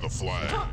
the flag.